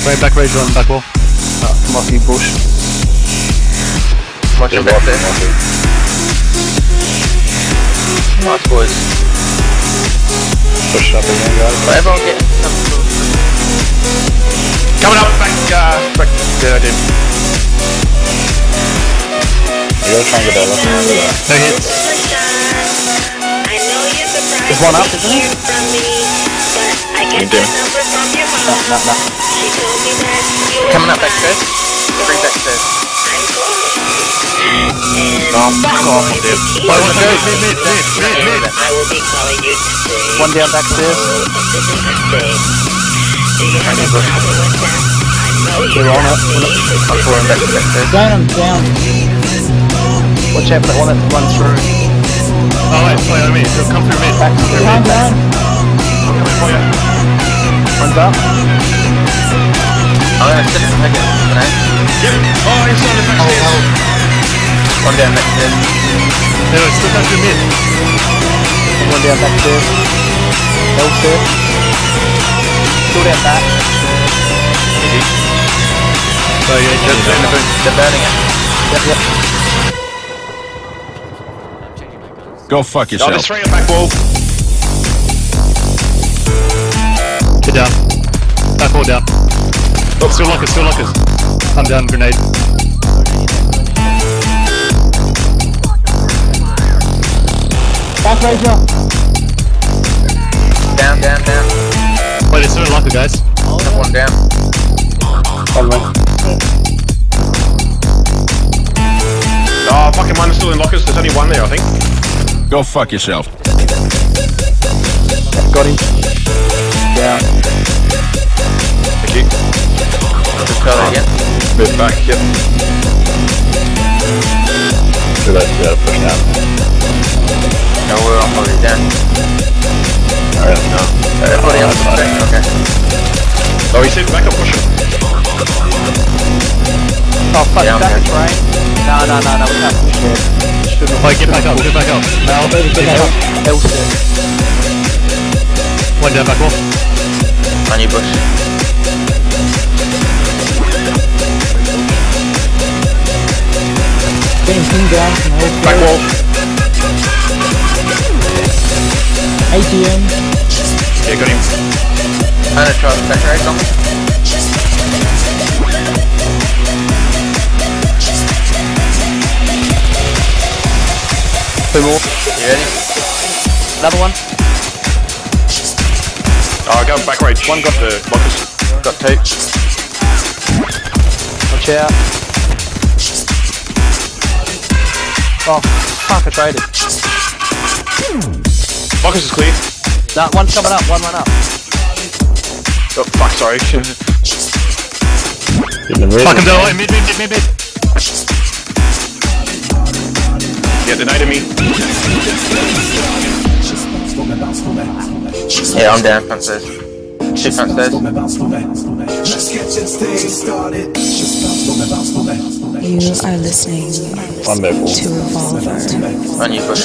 Right, back rage on back wall. Come off you, bush. Watch your back there. Nice boys. Push up again, guys. But everyone get some sort Coming up, back, uh, back, yeah, I did. You gotta try and get that left hand there. No hits. There's one up, isn't there? You do. No, no, no. Coming up backstairs. Bring backstairs. Oh, fuck off, dude. Wait, wait, mid, mid, mid, mid, mid, mid. One down backstairs. They're on it. I'm falling back to backstairs. Down, down. Watch out for that one that runs through. Oh, wait, wait, I mean, come through mid. Back through mid. Back. I'm coming for you. Runs up. I'm gonna sit and take it. Grenade. Yep. Oh, inside the backstairs. Oh, One down backstairs. No, it's still come through mid. One down back backstairs. L set. Still down back. So, yeah, just in the boot. They're burning it. Yep, yep. Go fuck Oh, yourself. there's three at back wall. Get down. Back wall down. Oh, still lockers, still lockers. I'm down, grenade. Back ranger. Down, down, down. Wait, it's still a locker, guys. Another one down. Oh, fucking one is still in lockers. There's only one there, I think. Go fuck yourself. Got him. Just try that. Move back, yep. Too late, you gotta push down. No, we're on already down. Alright, no. Everybody else is back. Okay. Oh, he said back up, push him. Oh, fuck. Yeah, I'm back here. train. No, no, no, no. We can't push there. Shouldn't Wait, get back up, get back up. L, L set. One down, back wall. On your bush. Getting him down from L Back wall. ATM. Yeah, got him. I'm gonna try the back raise on. Two more. You ready? Another one. Oh, go back rage. One got the lockers. Got two. Watch out. Oh, fuck, I traded. Lockers is clear. No, one's coming up, one run up. Oh, fuck, sorry. Fucking do it, mid, mid, mid, mid, mid. yeah, denied me. Yeah, I'm down front stairs. Two front stairs. You are listening One back wall. to Revolver. On your bush.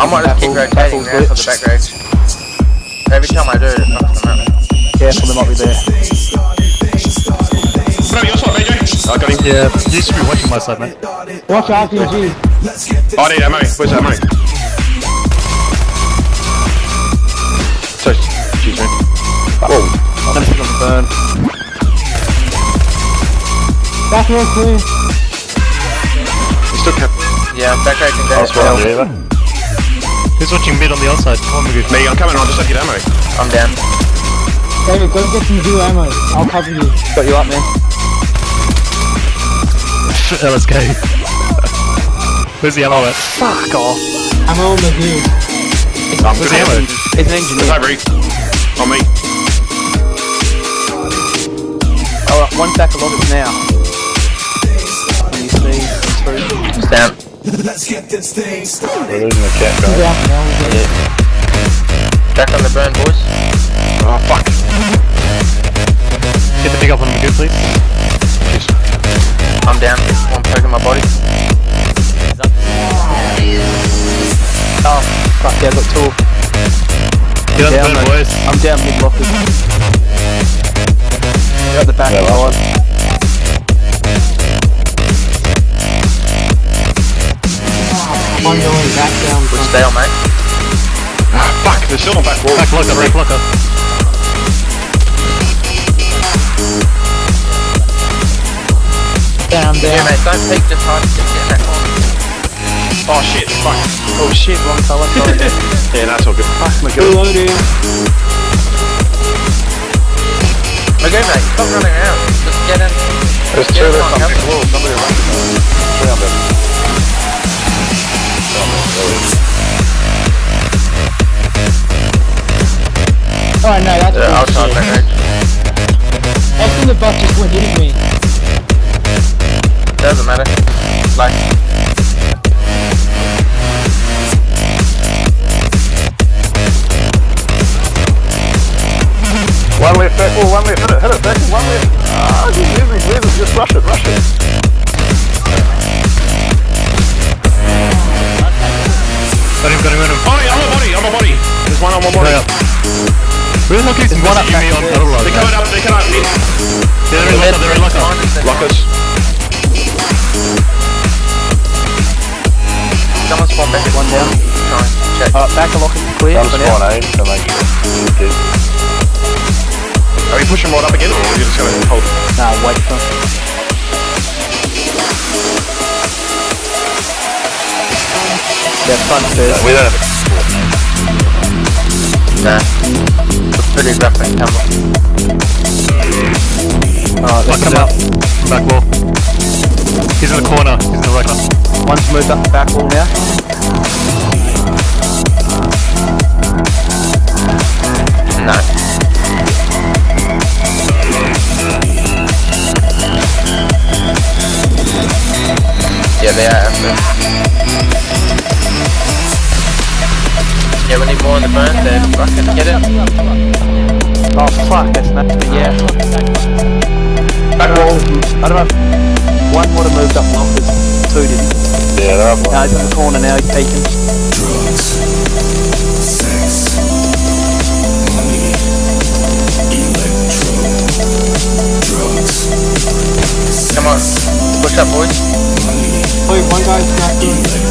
I might just keep rotating around for the back rage. Every time I do it, it fucks them up. Careful, they might be there. Put on your side, BJ. I got him. Yeah, you should be watching my side, mate. Watch RPG. Oh, I need ammo. Where's that ammo? Whoa. I'm gonna sit on the burn. Back row clear. He still kept Yeah, I'm back raging down. That's what I'm. Who's watching mid on the outside? Come on, Magoo. me. I'm coming on. Just like get ammo. I'm down. David, go get some new ammo. I'll cover you. Got you up, man. Yeah, let's go. Where's the ammo at? Fuck off. Ammo on the view. Good ammo. It's an There's engineer. over. On me. Alright, one's back a lot of now. Can you see through? It's down. We're losing the cat, guys. Back on the burn, boys. Oh, fuck. Get the pick up on Magoo, please. I'm down. One poke in my body. Oh, fuck yeah, I got two. Get on the Down, burn, boys. I'm down mid lockers. You're at the back Yeah, of the last line. One going back down. We'll stay on, mate. Ah, fuck, they're still on back wall. Back locker, back locker. Down Yeah, there. mate, don't peek just hard to get in that corner. Oh shit, fuck. Oh shit, wrong colour, sorry. Yeah, that's all good. Fuck, my god. Reloading. Okay, mate, stop running around. Just get in. There's Get two in there on on cover. back wall. Somebody run. Three on back. Oh no, that's Yeah, outside bullshit. back range. I think the bot just went hitting me. Doesn't matter. Like, One left back wall, one left. Hit it, hit it, back. One left. Ah, he's moving, he's moving. Just rush it, rush it. Got him, got him, got him. Oh, yeah, on my body, on my body. There's one on my body. Right up. Where's the locking? one up back on there. Battle Log. They're coming up, they're coming up. mid. They're in locker, they're in locker. behind us, they're Lockers. Someone spawn back One down. Try and check. Uh, back of locker clear Some for spawn now. A to make sure. He's dead. Are we pushing right up again, or are we just gonna hold? Nah, wait for him. Yeah, front stairs. We don't have Nah. Looks pretty rough in camera. Alright, let's come up. up. Back wall. He's in the corner. He's in the locker. One's moved up the back wall now. The burn there. Fucking get it. Oh fuck, that's not but yeah. Back wall. I don't know one would have moved up lockers. Two didn't. Yeah, they're up No, he's in the corner now, he's peeking. Come on. Push up, boys. Wait, one guy's back in.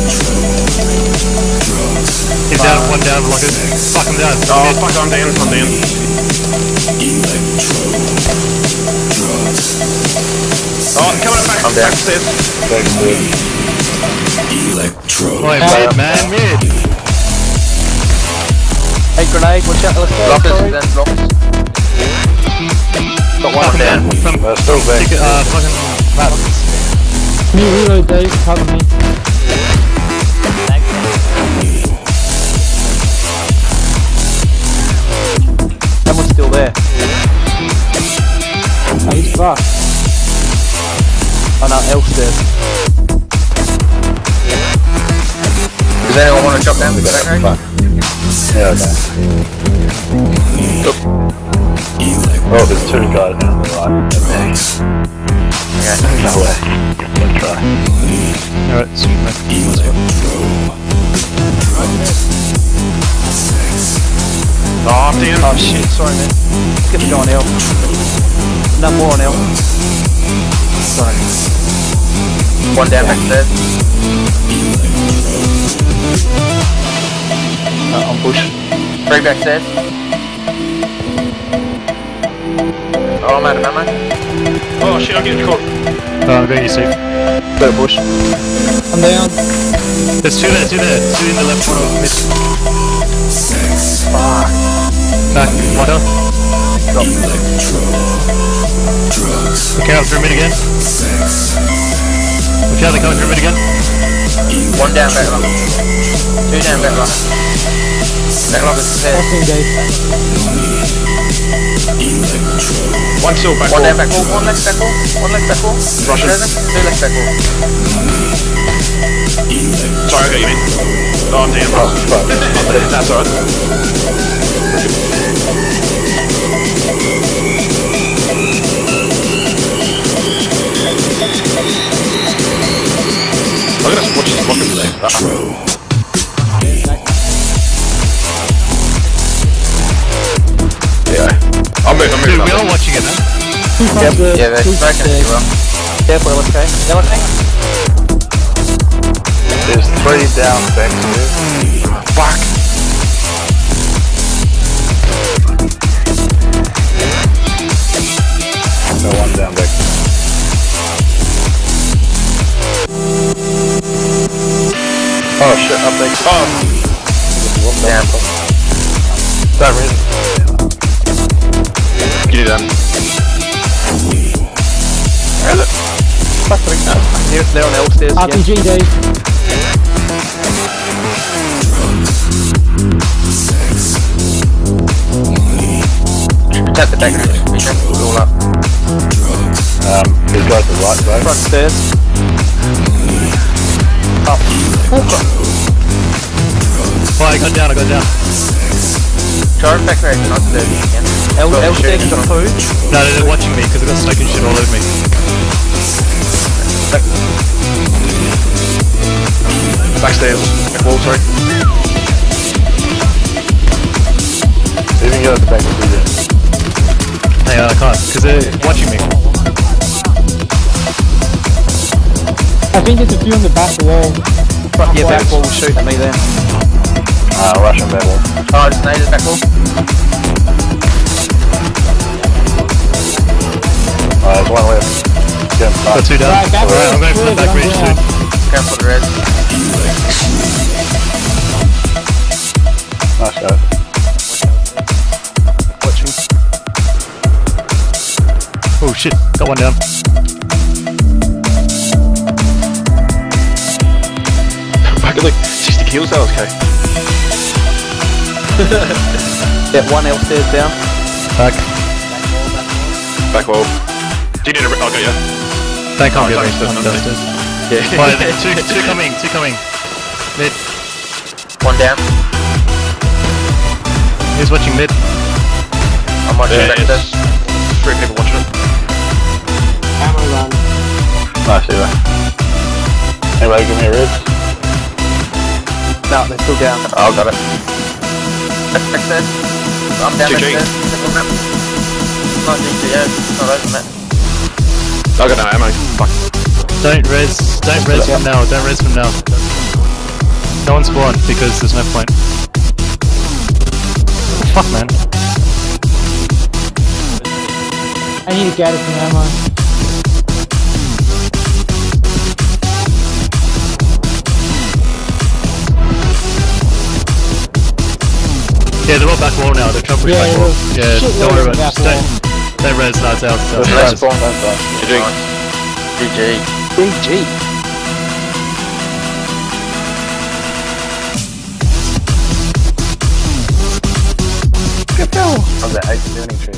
He's down, one down, locker. Fuck him down. Oh, fuck, I'm down, I'm down. Oh, coming up back, I'm down. back stairs. Back stairs. Oi, mid, man, mid. Hey, grenade, watch out, let's go. Lockers sorry. and then lockers. Got one Fuck down. down. Some, They're still back. ticket, uh, fucking rats. Me reload, Dave. Cover me. Oh, fucked. Oh no, L. Does anyone want to drop down the back? Yeah, okay. Oh, there's two guys down the right. Me. No way. Let's try. Alright, man. Let's. Oh, I'm. Oh shit, sorry man. Let's get the guy on L. No more. Sorry. One down back stairs. Uh, on bush. Three back stairs. Oh, I'm out of ammo. Oh shit, I'm getting caught. oh I'm going you safe. Go to bush. I'm down. There's two there, two there. Two in the left corner of mid. Fuck. Back, one down. Okay, out through mid again. Okay, they're coming through mid again. One down back locker. Two down back locker. Back locker's stairs. Fucking One still back One wall. down back wall. One left back wall. One left back wall. Russian. Two left back wall. Sorry, I got you, man. Oh, I'm down. Oh, fuck. That's alright. Look at us watch this fucking thing. Yeah. I'll move, I'll Dude, move. we I'll are watching it, front Yeah, they're two smoking stairs. as well. Careful, LSK. LSK. There's three down back here. Fuck. No one down back. Up back. Oh, Down. Don't really. get it done. They're, they're on L stairs again. RPG, Dave. Tap the back garage. It's all up. Um, he's got the right side. Front stairs. Oh, I got down, I got down. Try back garage, not stairs again. L, Got L the stairs shooting. got two. No, they're watching me because I got smoking shit all over me. Backstairs. Back wall, sorry. Even go at the back of the Hang uh, on, I can't because they're watching me. I think there's a few on the back wall. Front, yeah, back wall will shoot at me then. Uh, Russian battle. Oh, I just naded back wall. Uh, there's one left. Get Got two down. Right, back Alright, I'm going for the ridge, back I'm ridge down. soon. Going for the red. Nice shot. Watching. Oh shit, got one down. Back at like 60 kills, that was okay. Yeah, one L stairs down. Back. Back wall. Do you need a... I'll go, yeah. They can't Oh, get me. it's I'm upstairs, downstairs. Yeah. Two, two coming, two coming. Mid. One down. He's watching mid. I'm watching Yeah, back it's three people watching it. Ammo run. Nice, Eva. Anybody give me a red? No, they're still down. Oh, got it. Back, back stairs. I'm down back GG. stairs. Second map. Not GG, yeah. It's not open, mate. I got no ammo. Fuck. Don't res, don't res from now, don't res from now. No one spawn because there's no point. Fuck man. I need to get it from ammo. Yeah, they're all back wall now, they're trying to Yeah, back yeah, wall. there's Yeah, shitloads don't worry about it. back Just don't, don't res, no, out. It's out. Don't Just- spawn, don't spawn. GG. GG. GG. How's that 8 tuning tree?